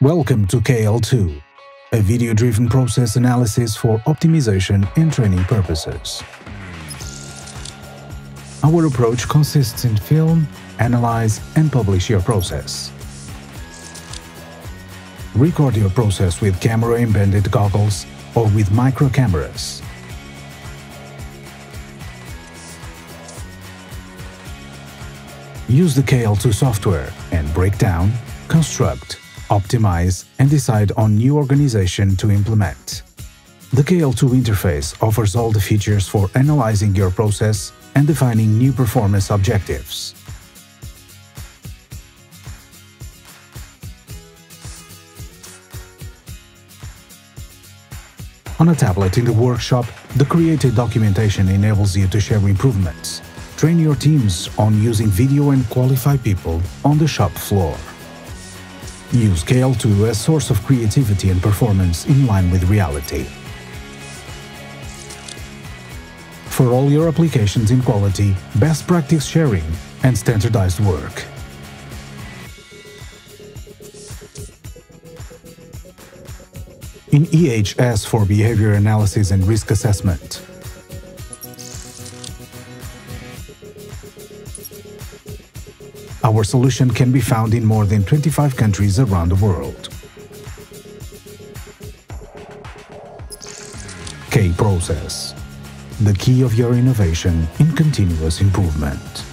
Welcome to KL2, a video-driven process analysis for optimization and training purposes. Our approach consists in film, analyze and publish your process. Record your process with camera-embedded goggles or with micro cameras. Use the KL2 software and break down, construct, optimize and decide on new organization to implement. The KL2 interface offers all the features for analyzing your process and defining new performance objectives. On a tablet in the workshop, the created documentation enables you to share improvements, train your teams on using video and qualify people on the shop floor. Use KL2 as source of creativity and performance in line with reality. For all your applications in quality, best practice sharing, and standardized work. in EHS for behavior analysis and risk assessment. Our solution can be found in more than 25 countries around the world. K-Process, the key of your innovation in continuous improvement.